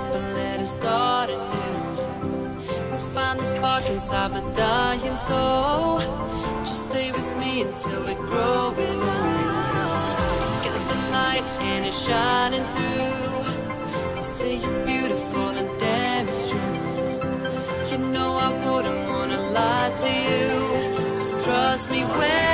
up and let us start anew. We'll find the spark inside my dying soul. Just stay with me until we're growing old. Get the light and it's shining through. You say you're beautiful and damn it's true. You know I wouldn't wanna lie to you. So trust me when